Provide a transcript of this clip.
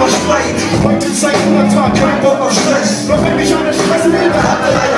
I'm auch I'm Heute ist to guter Tag, kein Bock auf Stress. Doch wenn mich to stressen will, dann hat er leider